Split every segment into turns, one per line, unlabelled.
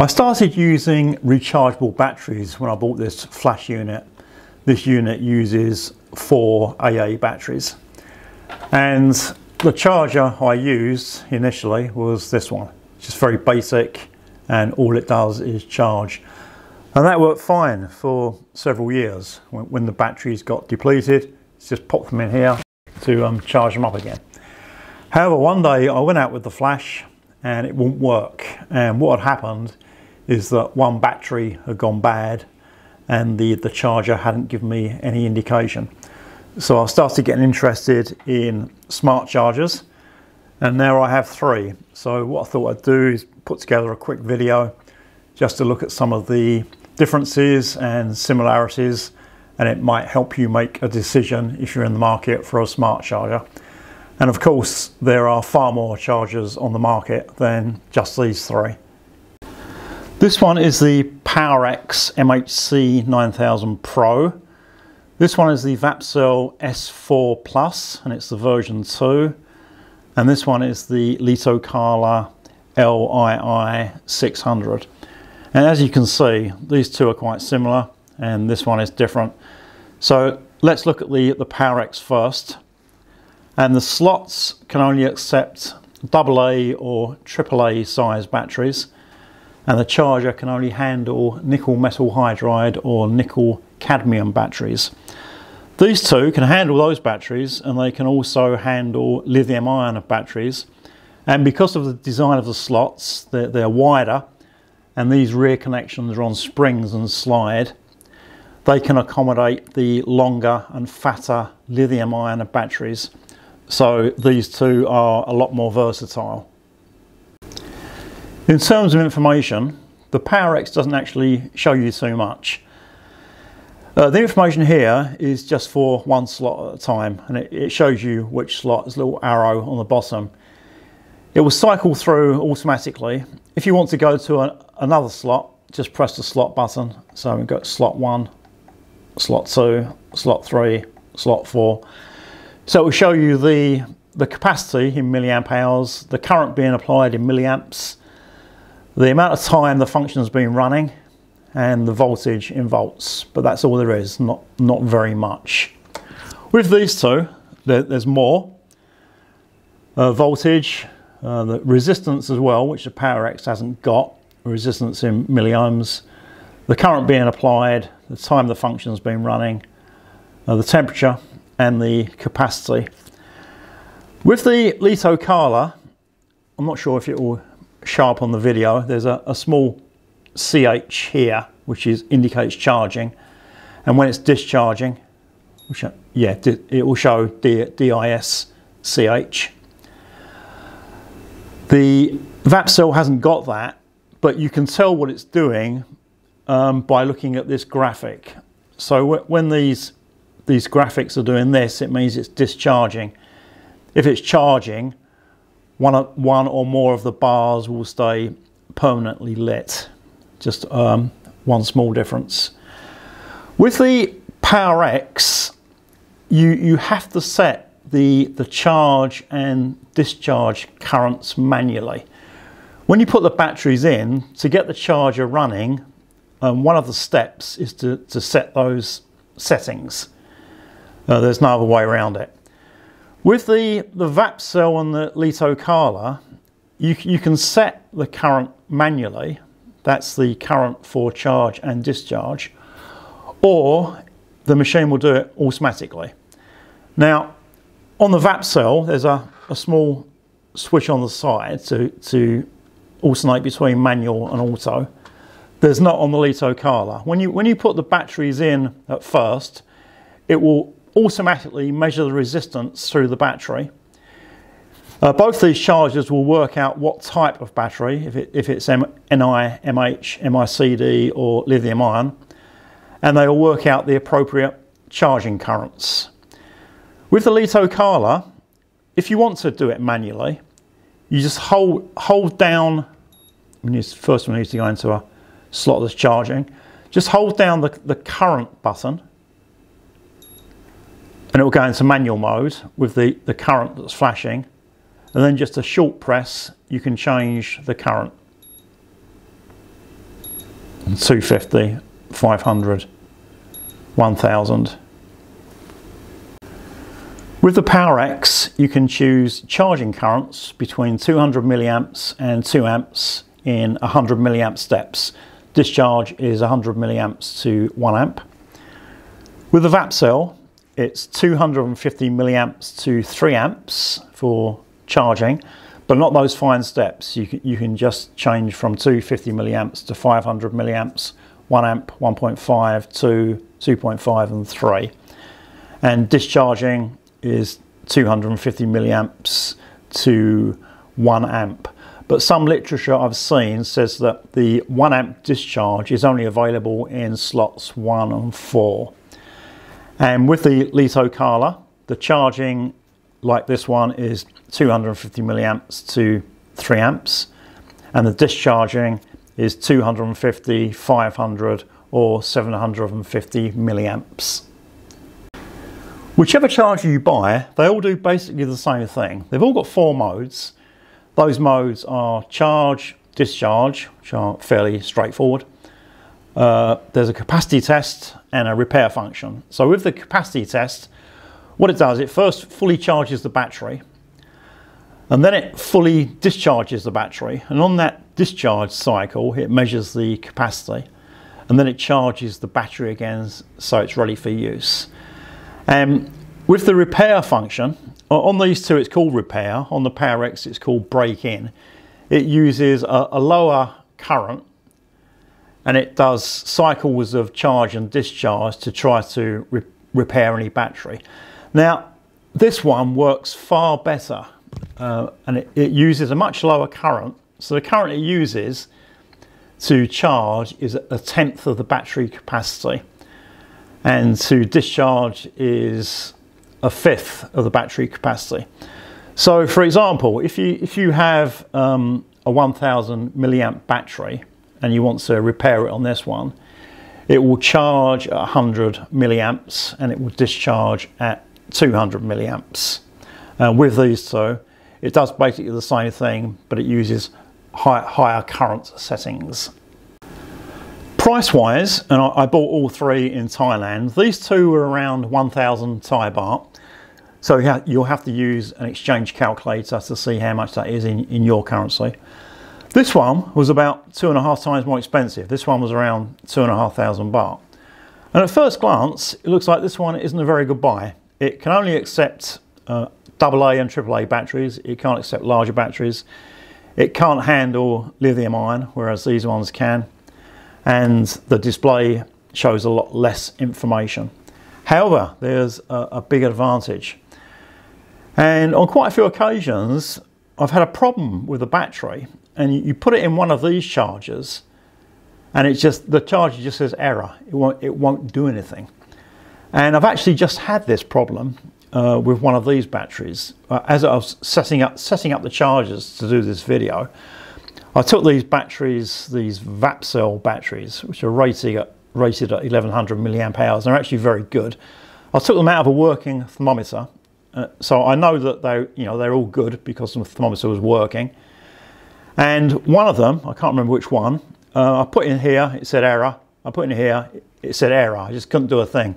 I started using rechargeable batteries when I bought this flash unit. This unit uses four AA batteries. And the charger I used initially was this one, It's just very basic and all it does is charge. And that worked fine for several years. When, when the batteries got depleted, just pop them in here to um, charge them up again. However, one day I went out with the flash and it wouldn't work. And what had happened is that one battery had gone bad and the, the charger hadn't given me any indication. So I started getting interested in smart chargers and now I have three. So what I thought I'd do is put together a quick video just to look at some of the differences and similarities and it might help you make a decision if you're in the market for a smart charger. And of course, there are far more chargers on the market than just these three. This one is the Powerex MHC 9000 Pro. This one is the Vapcell S4 Plus and it's the version 2. And this one is the LiitoKala LII 600. And as you can see, these two are quite similar and this one is different. So let's look at the, the Powerex first. And the slots can only accept AA or AAA size batteries and the charger can only handle nickel metal hydride or nickel cadmium batteries. These two can handle those batteries and they can also handle lithium ion batteries and because of the design of the slots they're, they're wider and these rear connections are on springs and slide they can accommodate the longer and fatter lithium ion batteries so these two are a lot more versatile. In terms of information, the Powerex doesn't actually show you so much. Uh, the information here is just for one slot at a time and it, it shows you which slot is a little arrow on the bottom. It will cycle through automatically. If you want to go to a, another slot, just press the slot button. So we've got slot 1, slot 2, slot 3, slot 4. So it will show you the, the capacity in milliamp hours, the current being applied in milliamps, the amount of time the function has been running and the voltage in volts but that's all there is not not very much. With these two there, there's more. Uh, voltage uh, the resistance as well which the Powerex hasn't got resistance in milliohms the current being applied the time the function has been running uh, the temperature and the capacity. With the LiitoKala I'm not sure if it will sharp on the video, there's a, a small CH here, which is indicates charging. And when it's discharging, which, yeah, it will show DIS CH. The Vapcell hasn't got that, but you can tell what it's doing um, by looking at this graphic. So when these, these graphics are doing this, it means it's discharging. If it's charging, one, one or more of the bars will stay permanently lit. Just um, one small difference. With the Powerex, you, you have to set the, the charge and discharge currents manually. When you put the batteries in, to get the charger running, um, one of the steps is to, to set those settings. Uh, there's no other way around it. With the, the Vapcell and the LiitoKala, you, you can set the current manually, that's the current for charge and discharge, or the machine will do it automatically. Now, on the Vapcell, there's a, a small switch on the side to, to alternate between manual and auto. There's not on the LiitoKala. When you, when you put the batteries in at first, it will automatically measure the resistance through the battery. Uh, both these chargers will work out what type of battery, if, it, if it's M Ni, MH, NiCd or lithium ion, and they will work out the appropriate charging currents. With the LiitoKala, if you want to do it manually, you just hold, hold down, first one needs to go into a slot that's charging, just hold down the, the current button and it will go into manual mode with the, the current that's flashing and then just a short press you can change the current 250, 500, 1000. With the Powerex you can choose charging currents between 200 milliamps and 2 amps in 100 milliamp steps. Discharge is 100 milliamps to 1 amp. With the Vapcell, it's 250 milliamps to 3 amps for charging, but not those fine steps. You can, you can just change from 250 milliamps to 500 milliamps, 1 amp, 1.5, 2, 2.5 and 3. And discharging is 250 milliamps to 1 amp. But some literature I've seen says that the 1 amp discharge is only available in slots 1 and 4. And with the Kala, the charging like this one is 250 milliamps to 3 amps and the discharging is 250, 500 or 750 milliamps. Whichever charger you buy, they all do basically the same thing. They've all got four modes. Those modes are charge, discharge, which are fairly straightforward. Uh, there's a capacity test and a repair function. So with the capacity test, what it does, it first fully charges the battery and then it fully discharges the battery. And on that discharge cycle, it measures the capacity and then it charges the battery again so it's ready for use. Um, with the repair function, on these two it's called repair, on the Powerex it's called break in. It uses a, a lower current and it does cycles of charge and discharge to try to re repair any battery. Now this one works far better uh, and it, it uses a much lower current. So the current it uses to charge is a tenth of the battery capacity and to discharge is a fifth of the battery capacity. So for example, if you, if you have um, a 1000 milliamp battery and you want to repair it on this one, it will charge at 100 milliamps and it will discharge at 200 milliamps. Uh, with these two, it does basically the same thing, but it uses high, higher current settings. Price wise, and I, I, bought all three in Thailand, these two were around 1,000 Thai baht. So you'll have to use an exchange calculator to see how much that is in, in your currency. This one was about two and a half times more expensive. This one was around two and a half thousand baht. And at first glance, it looks like this one isn't a very good buy. It can only accept uh, AA and AAA batteries. It can't accept larger batteries. It can't handle lithium ion, whereas these ones can and the display shows a lot less information. However, there's a, a big advantage. And on quite a few occasions, I've had a problem with the battery and you, put it in one of these chargers and it just, the charger just says error. It won't, it won't do anything. And I've actually just had this problem uh, with one of these batteries. Uh, as I was setting up, setting up the chargers to do this video, I took these batteries, these VapCell batteries, which are rated at, rated at 1100 milliamp hours. They're actually very good. I took them out of a working thermometer, uh, so I know that they, you know, they're all good because the thermometer was working. And one of them, I can't remember which one, uh, I put in here, it said error. I put in here, it said error. I just couldn't do a thing.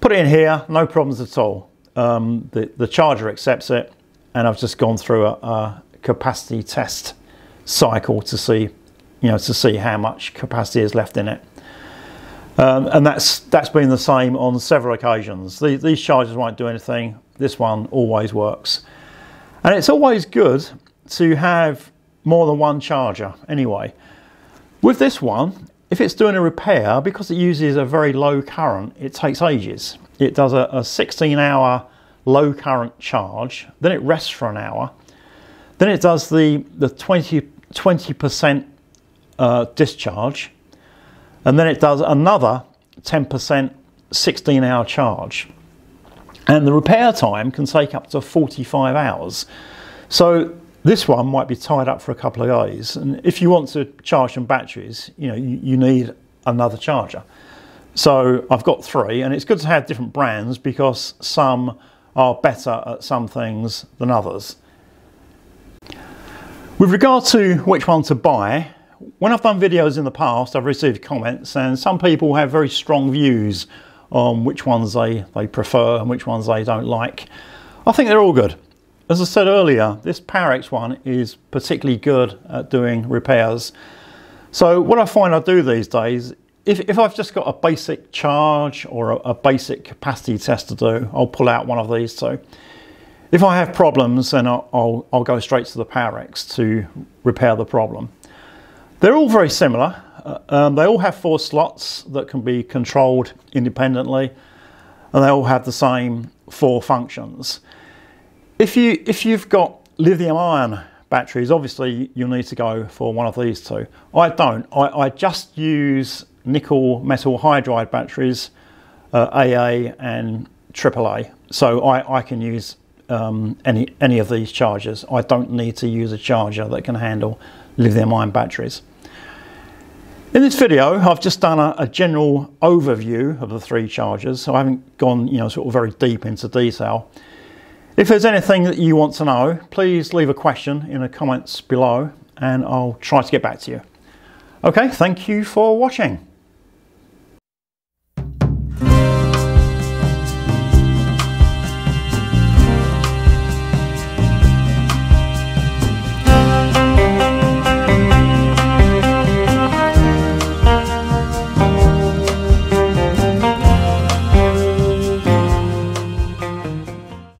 Put it in here, no problems at all. Um, the, the charger accepts it, and I've just gone through a, a capacity test cycle to see, you know, to see how much capacity is left in it. Um, and that's that's been the same on several occasions. The, these chargers won't do anything. This one always works. And it's always good to have more than one charger anyway. With this one, if it's doing a repair, because it uses a very low current, it takes ages. It does a, a 16 hour low current charge, then it rests for an hour, then it does the, the 20 20% uh, discharge, and then it does another 10% 16 hour charge. And the repair time can take up to 45 hours. So this one might be tied up for a couple of days. And if you want to charge some batteries, you know, you, you need another charger. So I've got three, and it's good to have different brands because some are better at some things than others. With regard to which one to buy, when I've done videos in the past, I've received comments and some people have very strong views on which ones they, they prefer and which ones they don't like. I think they're all good. As I said earlier, this Powerex one is particularly good at doing repairs. So what I find I do these days, if, if I've just got a basic charge or a, a basic capacity test to do, I'll pull out one of these two. If I have problems, then I'll, I'll, I'll go straight to the Powerex to repair the problem. They're all very similar. Uh, um, they all have four slots that can be controlled independently and they all have the same four functions. If, you, if you've got lithium ion batteries, obviously you'll need to go for one of these two. I don't. I, I just use nickel metal hydride batteries, uh, AA and AAA. So I, I can use um, any, any of these chargers. I don't need to use a charger that can handle lithium ion batteries. In this video, I've just done a, a, general overview of the three chargers, so I haven't gone, you know, sort of very deep into detail. If there's anything that you want to know, please leave a question in the comments below and I'll try to get back to you. Okay, thank you for watching.